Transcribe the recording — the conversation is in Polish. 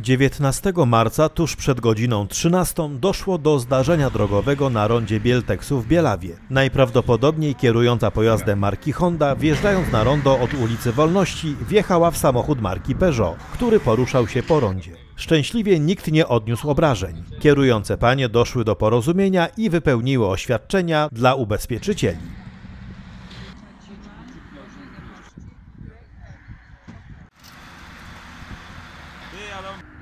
19 marca, tuż przed godziną 13, doszło do zdarzenia drogowego na rondzie Bielteksu w Bielawie. Najprawdopodobniej kierująca pojazdem marki Honda, wjeżdżając na rondo od ulicy Wolności, wjechała w samochód marki Peugeot, który poruszał się po rondzie. Szczęśliwie nikt nie odniósł obrażeń. Kierujące panie doszły do porozumienia i wypełniły oświadczenia dla ubezpieczycieli. yarabbim.